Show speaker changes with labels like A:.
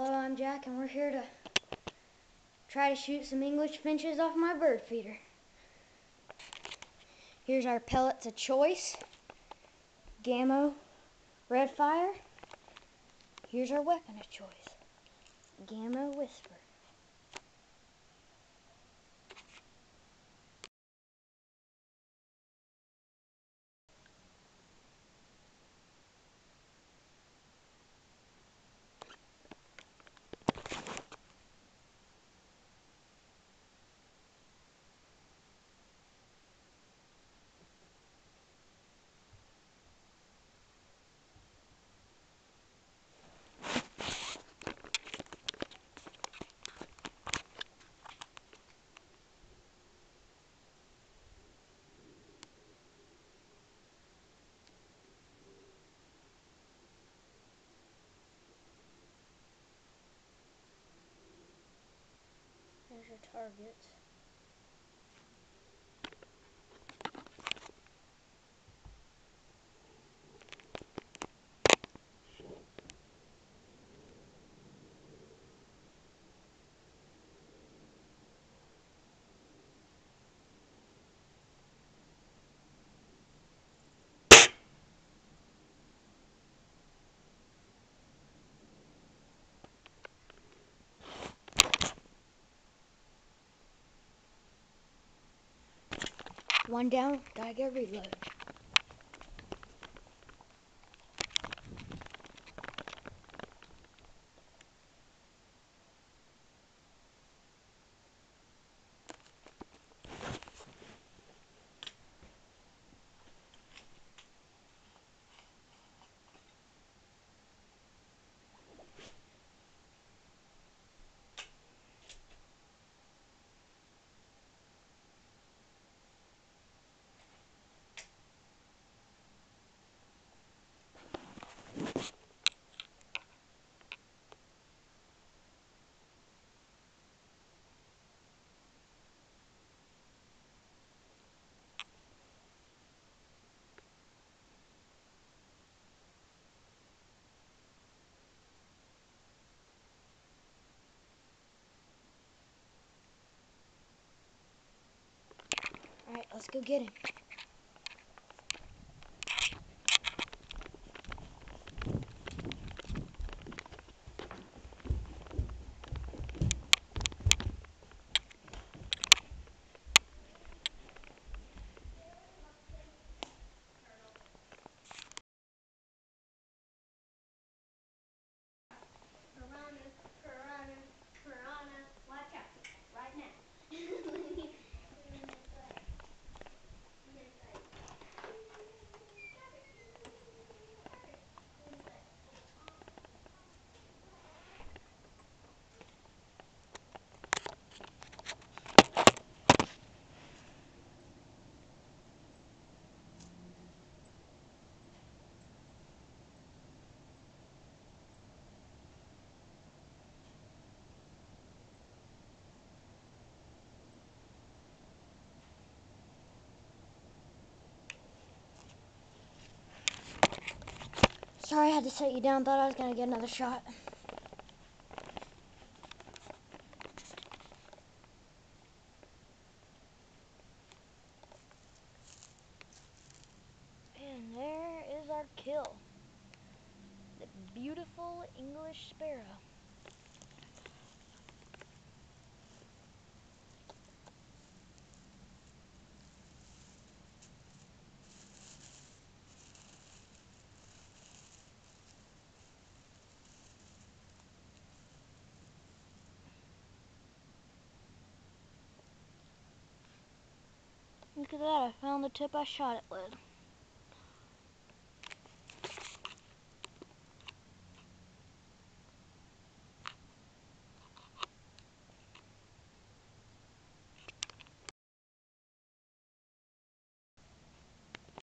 A: Hello, I'm Jack, and we're here to try to shoot some English finches off my bird feeder. Here's our pellets of choice. Gamo Red Fire. Here's our weapon of choice. Gamo Whisper. Your One down, gotta get reload. Alright, let's go get him. Sorry I had to set you down, thought I was gonna get another shot. And there is our kill. The beautiful English sparrow. At that, I found the tip I shot it with.